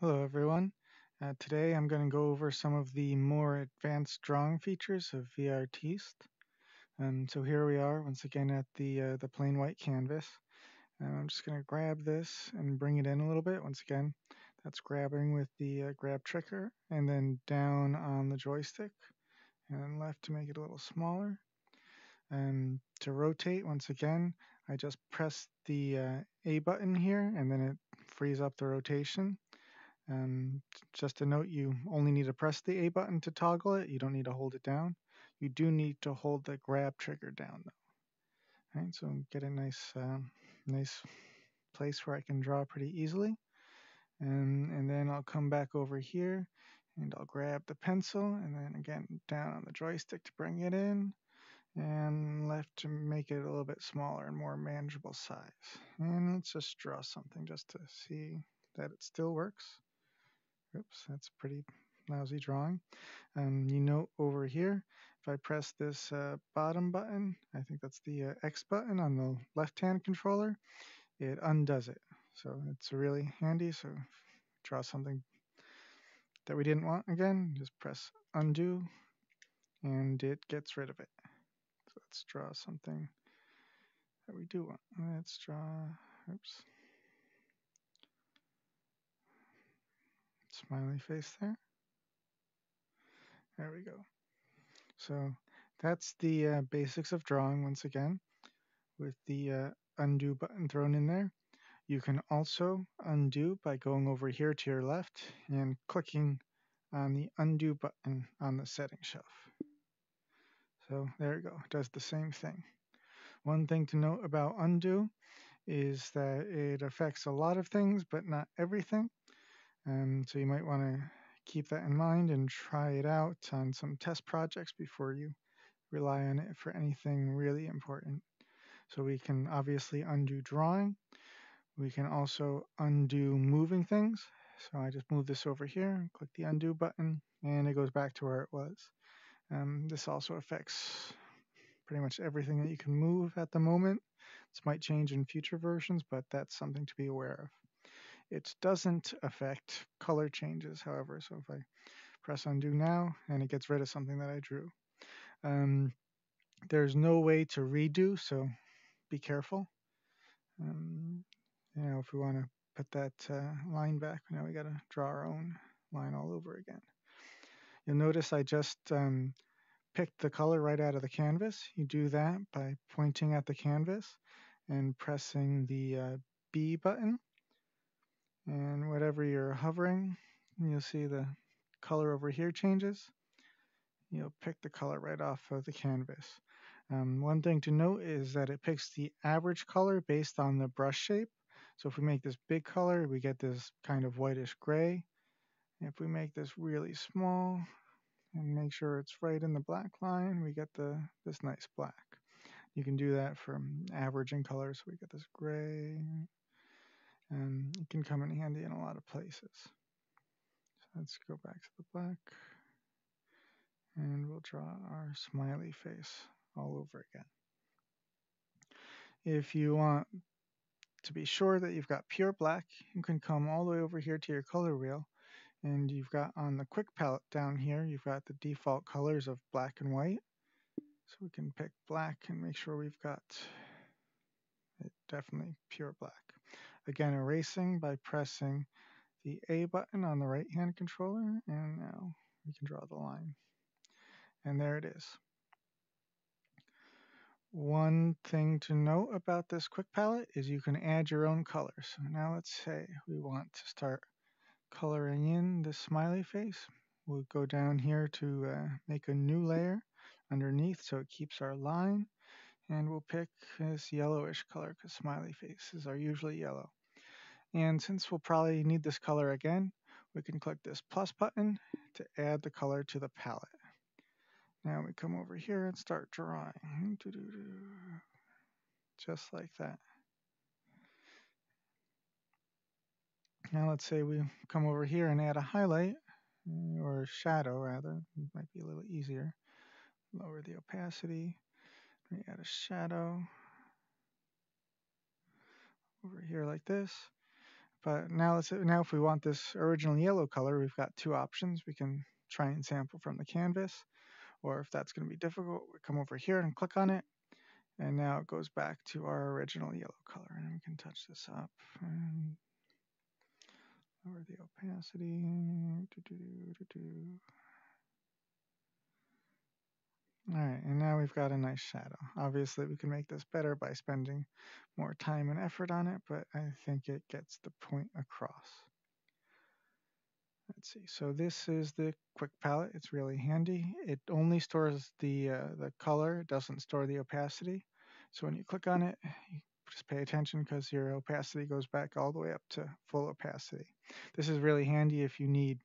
Hello everyone. Uh, today I'm going to go over some of the more advanced drawing features of VARTISTE. And so here we are once again at the uh, the plain white canvas. And I'm just going to grab this and bring it in a little bit. Once again, that's grabbing with the uh, grab trigger and then down on the joystick and left to make it a little smaller. And to rotate, once again, I just press the uh, A button here and then it frees up the rotation. Um, just a note, you only need to press the A button to toggle it. You don't need to hold it down. You do need to hold the grab trigger down though. All right, so get a nice, uh, nice place where I can draw pretty easily. And, and then I'll come back over here and I'll grab the pencil and then again down on the joystick to bring it in and left to make it a little bit smaller and more manageable size. And let's just draw something just to see that it still works. Oops, that's a pretty lousy drawing. Um, you note over here, if I press this uh, bottom button, I think that's the uh, X button on the left-hand controller, it undoes it. So it's really handy. So draw something that we didn't want again, just press undo and it gets rid of it. So let's draw something that we do want. Let's draw, oops, smiley face there. There we go. So that's the uh, basics of drawing once again with the uh, undo button thrown in there. You can also undo by going over here to your left and clicking on the undo button on the setting shelf. So there you go, it does the same thing. One thing to note about undo is that it affects a lot of things, but not everything. Um, so you might want to keep that in mind and try it out on some test projects before you rely on it for anything really important. So we can obviously undo drawing. We can also undo moving things. So I just move this over here, click the undo button, and it goes back to where it was. Um, this also affects pretty much everything that you can move at the moment. This might change in future versions, but that's something to be aware of. It doesn't affect color changes, however, so if I press undo now and it gets rid of something that I drew. Um, there's no way to redo, so be careful. Um, you know, if we want to put that uh, line back, now we got to draw our own line all over again. You'll notice I just um, picked the color right out of the canvas. You do that by pointing at the canvas and pressing the uh, B button and whatever you're hovering, you'll see the color over here changes. You'll pick the color right off of the canvas. Um, one thing to note is that it picks the average color based on the brush shape. So if we make this big color, we get this kind of whitish gray. If we make this really small and make sure it's right in the black line, we get the this nice black. You can do that from averaging colors. So we get this gray, and it can come in handy in a lot of places. So let's go back to the black and we'll draw our smiley face all over again. If you want to be sure that you've got pure black, you can come all the way over here to your color wheel and you've got on the quick palette down here, you've got the default colors of black and white. So we can pick black and make sure we've got it definitely pure black. Again, erasing by pressing the A button on the right hand controller, and now we can draw the line. And there it is. One thing to note about this quick palette is you can add your own colors. So now let's say we want to start coloring in the smiley face. We'll go down here to uh, make a new layer underneath so it keeps our line. And we'll pick this yellowish color because smiley faces are usually yellow. And since we'll probably need this color again, we can click this plus button to add the color to the palette. Now we come over here and start drawing. Just like that. Now let's say we come over here and add a highlight, or shadow rather, it might be a little easier. Lower the opacity, we add a shadow over here like this. But now let's now if we want this original yellow color, we've got two options. We can try and sample from the canvas, or if that's going to be difficult, we come over here and click on it, and now it goes back to our original yellow color. And we can touch this up and lower the opacity. Do, do, do, all right, and now we've got a nice shadow. Obviously, we can make this better by spending more time and effort on it, but I think it gets the point across. Let's see, so this is the quick palette. It's really handy. It only stores the, uh, the color, it doesn't store the opacity. So when you click on it, just pay attention because your opacity goes back all the way up to full opacity. This is really handy if you need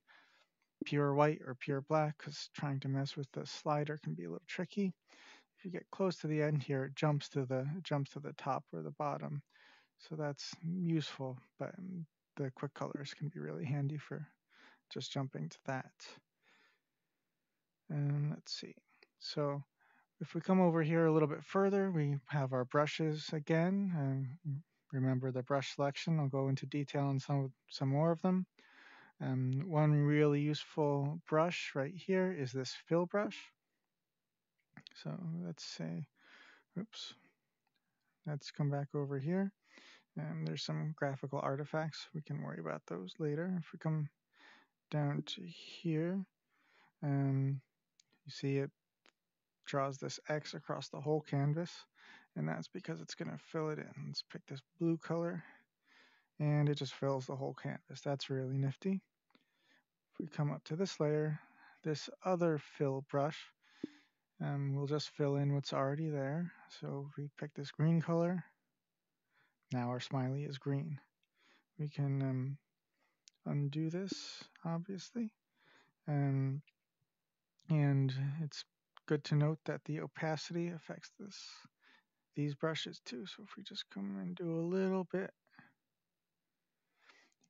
pure white or pure black because trying to mess with the slider can be a little tricky. If you get close to the end here, it jumps to the jumps to the top or the bottom. So that's useful, but um, the quick colors can be really handy for just jumping to that. And let's see. So if we come over here a little bit further, we have our brushes again. Remember the brush selection. I'll go into detail on some, some more of them. Um, one really useful brush right here is this fill brush. So let's say, oops, let's come back over here. And there's some graphical artifacts. We can worry about those later. If we come down to here, um, you see it draws this X across the whole canvas. And that's because it's going to fill it in. Let's pick this blue color. And it just fills the whole canvas. That's really nifty. If we come up to this layer, this other fill brush, um, we'll just fill in what's already there. So if we pick this green color, now our smiley is green. We can um, undo this, obviously. Um, and it's good to note that the opacity affects this these brushes too. So if we just come and do a little bit,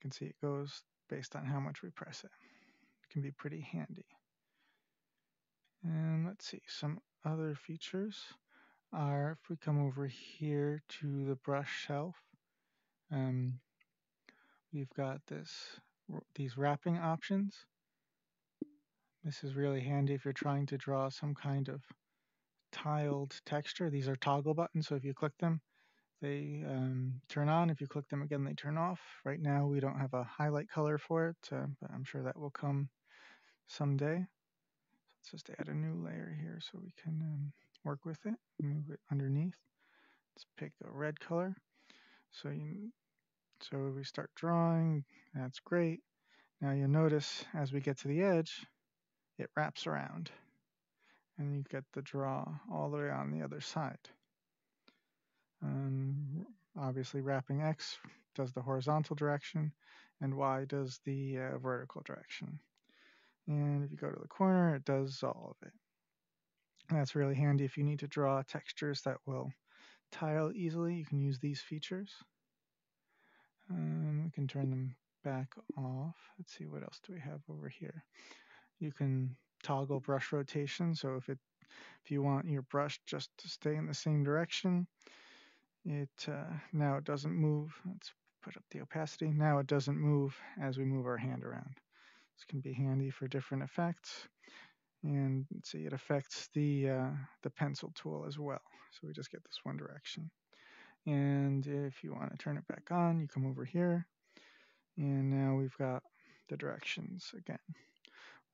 can see it goes based on how much we press it It can be pretty handy. And let's see, some other features are if we come over here to the brush shelf, um, we've got this these wrapping options. This is really handy if you're trying to draw some kind of tiled texture. These are toggle buttons, so if you click them, they um, turn on. If you click them again, they turn off. Right now, we don't have a highlight color for it, uh, but I'm sure that will come someday. So let's just add a new layer here so we can um, work with it, move it underneath. Let's pick a red color. So you, so we start drawing, that's great. Now you'll notice as we get to the edge, it wraps around and you get the draw all the way on the other side. Um, obviously wrapping X does the horizontal direction and Y does the uh, vertical direction. And if you go to the corner, it does all of it. And that's really handy if you need to draw textures that will tile easily. You can use these features. Um, we can turn them back off. Let's see, what else do we have over here? You can toggle brush rotation. So if it if you want your brush just to stay in the same direction, it uh, now it doesn't move. Let's put up the opacity. Now it doesn't move as we move our hand around. This can be handy for different effects. And see, it affects the, uh, the pencil tool as well. So we just get this one direction. And if you want to turn it back on, you come over here. And now we've got the directions again.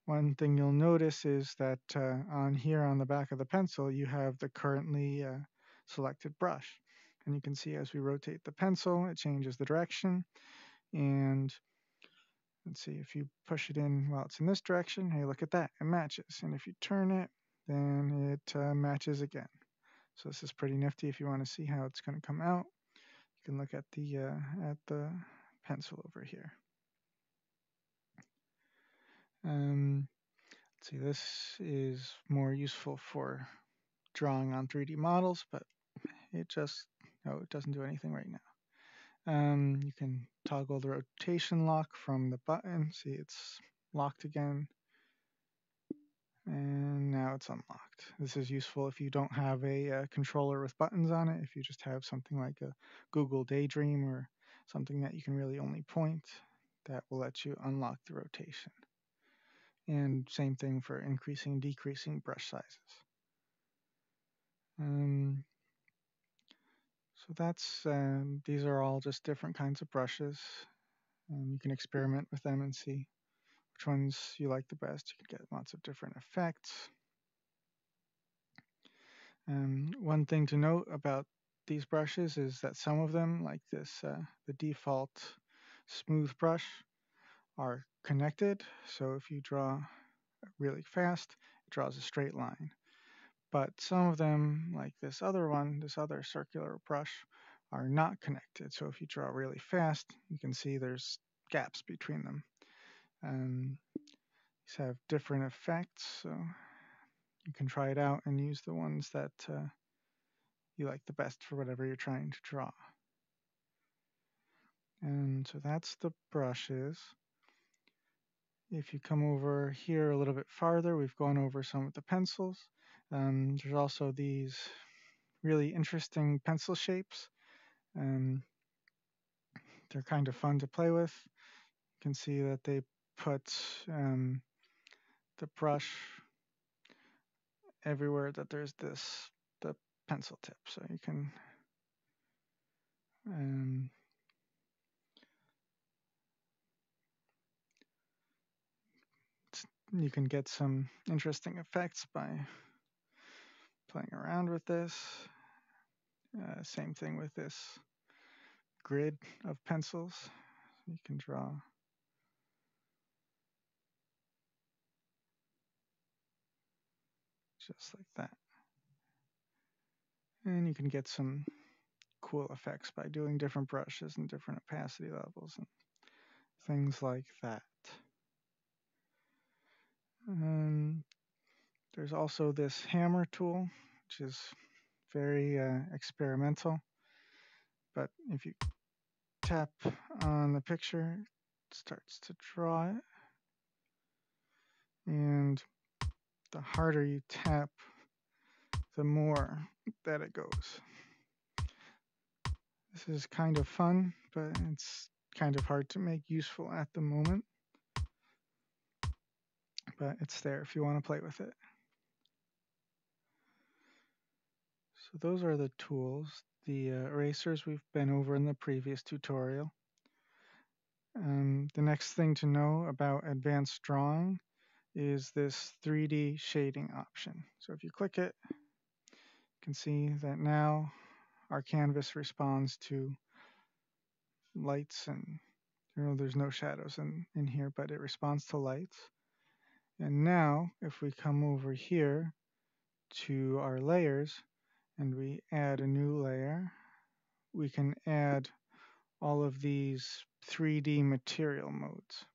One thing you'll notice is that uh, on here on the back of the pencil, you have the currently uh, selected brush. And you can see as we rotate the pencil, it changes the direction. And Let's see, if you push it in while it's in this direction, hey, look at that, it matches. And if you turn it, then it uh, matches again. So this is pretty nifty if you want to see how it's going to come out. You can look at the uh, at the pencil over here. Um, let's see, this is more useful for drawing on 3D models, but it just, no, it doesn't do anything right now. Um, you can toggle the rotation lock from the button. See, it's locked again. And now it's unlocked. This is useful if you don't have a, a, uh, controller with buttons on it. If you just have something like a Google Daydream or something that you can really only point that will let you unlock the rotation. And same thing for increasing decreasing brush sizes. Um, so that's, um, these are all just different kinds of brushes. You can experiment with them and see which ones you like the best. You can get lots of different effects. Um, one thing to note about these brushes is that some of them, like this, uh, the default smooth brush, are connected. So if you draw really fast, it draws a straight line. But some of them, like this other one, this other circular brush, are not connected. So if you draw really fast, you can see there's gaps between them. Um, these have different effects, so you can try it out and use the ones that uh, you like the best for whatever you're trying to draw. And so that's the brushes. If you come over here a little bit farther, we've gone over some of the pencils. Um, there's also these really interesting pencil shapes. Um, they're kind of fun to play with. You can see that they put um, the brush everywhere that there's this the pencil tip so you can um, you can get some interesting effects by playing around with this uh, same thing with this grid of pencils you can draw just like that. And you can get some cool effects by doing different brushes and different opacity levels and things like that. Um, there's also this hammer tool, which is very uh, experimental. But if you tap on the picture, it starts to draw it. And the harder you tap, the more that it goes. This is kind of fun, but it's kind of hard to make useful at the moment. But it's there if you want to play with it. So those are the tools. The uh, erasers we've been over in the previous tutorial. Um, the next thing to know about advanced drawing is this 3D shading option. So if you click it, you can see that now our canvas responds to lights and you know there's no shadows in, in here, but it responds to lights. And now if we come over here to our layers and we add a new layer, we can add all of these 3D material modes.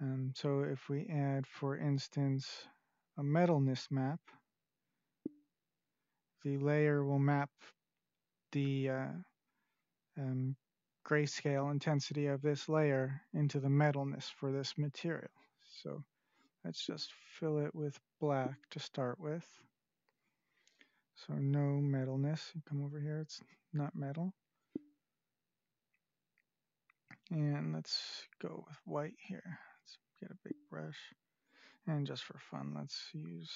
Um, so if we add, for instance, a metalness map, the layer will map the uh, um, grayscale intensity of this layer into the metalness for this material. So let's just fill it with black to start with. So no metalness. You come over here, it's not metal. And let's go with white here Let's get a big brush. And just for fun, let's use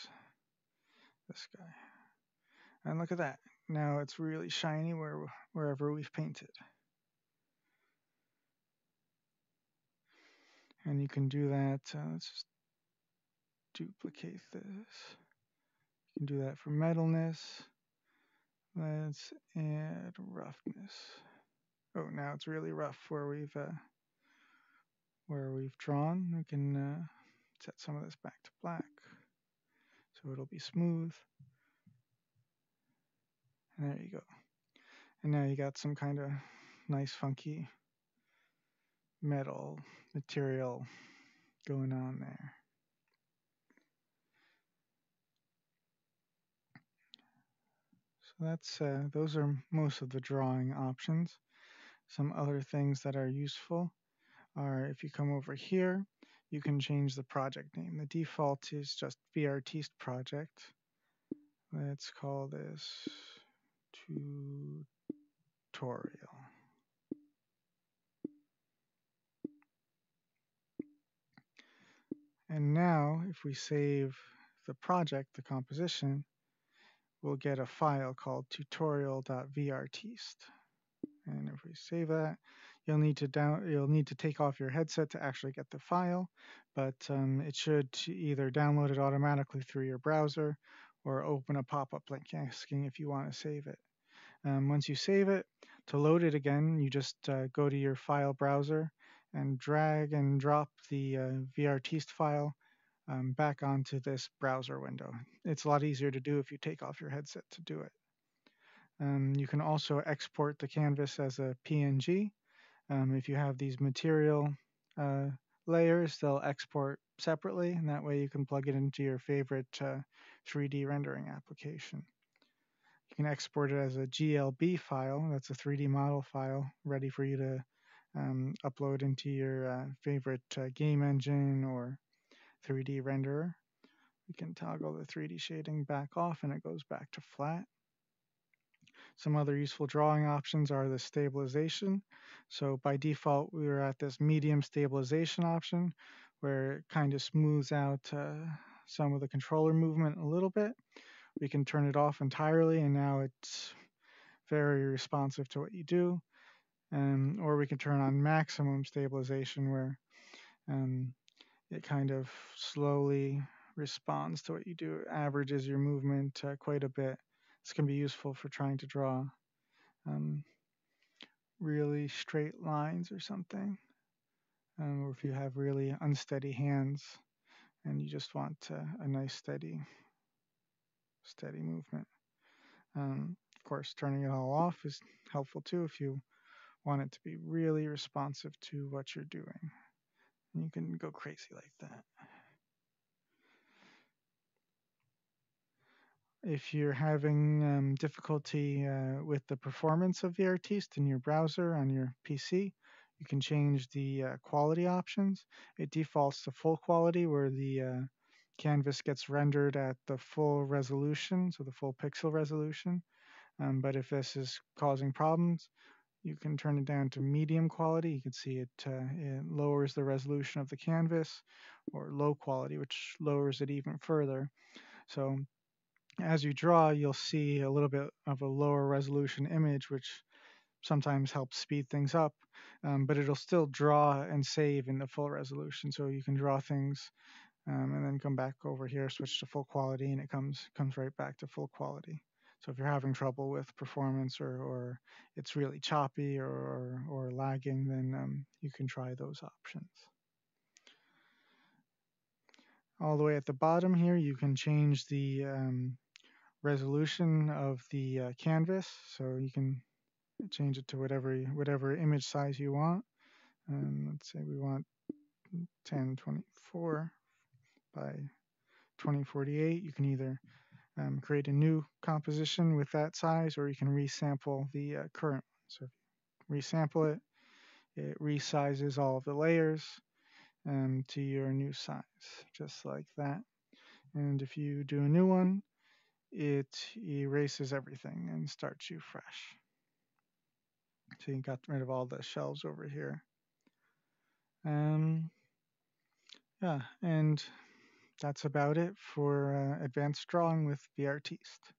this guy. And look at that. Now it's really shiny where, wherever we've painted. And you can do that. Uh, let's just duplicate this. Can do that for metalness. Let's add roughness. Oh, now it's really rough where we've uh, where we've drawn. We can uh, set some of this back to black so it'll be smooth. And there you go. And now you got some kind of nice funky metal material going on there. that's uh, those are most of the drawing options. Some other things that are useful are if you come over here, you can change the project name. The default is just VARTISTE project. Let's call this tutorial. And now, if we save the project, the composition, we'll get a file called tutorial.vartiste. And if we save that, you'll need to down you'll need to take off your headset to actually get the file, but um, it should either download it automatically through your browser or open a pop-up link asking if you want to save it. Um, once you save it, to load it again, you just uh, go to your file browser and drag and drop the uh, file um, back onto this browser window. It's a lot easier to do if you take off your headset to do it. Um, you can also export the canvas as a PNG. Um, if you have these material uh, layers, they'll export separately, and that way you can plug it into your favorite uh, 3D rendering application. You can export it as a GLB file, that's a 3D model file, ready for you to um, upload into your uh, favorite uh, game engine or 3D renderer. We can toggle the 3D shading back off and it goes back to flat. Some other useful drawing options are the stabilization. So by default, we are at this medium stabilization option where it kind of smooths out uh, some of the controller movement a little bit. We can turn it off entirely and now it's very responsive to what you do. Um, or we can turn on maximum stabilization where um, it kind of slowly responds to what you do, averages your movement uh, quite a bit. This can be useful for trying to draw um, really straight lines or something. Um, or if you have really unsteady hands and you just want uh, a nice steady, steady movement. Um, of course, turning it all off is helpful too if you want it to be really responsive to what you're doing. You can go crazy like that. If you're having um, difficulty uh, with the performance of VARTISTE in your browser on your PC, you can change the uh, quality options. It defaults to full quality where the uh, canvas gets rendered at the full resolution, so the full pixel resolution. Um, but if this is causing problems, you can turn it down to medium quality. You can see it, uh, it lowers the resolution of the canvas, or low quality, which lowers it even further. So as you draw, you'll see a little bit of a lower resolution image, which sometimes helps speed things up, um, but it'll still draw and save in the full resolution. So you can draw things um, and then come back over here, switch to full quality, and it comes comes right back to full quality. So if you're having trouble with performance or, or it's really choppy or, or, lagging, then um, you can try those options. All the way at the bottom here, you can change the um, resolution of the uh, canvas. So you can change it to whatever whatever image size you want. And let's say we want 1024 by 2048. You can either um, create a new composition with that size, or you can resample the uh, current one. So if you resample it, it resizes all of the layers um, to your new size, just like that. And if you do a new one, it erases everything and starts you fresh. So you got rid of all the shelves over here. Um, yeah, and that's about it for uh, advanced drawing with VARTISTE.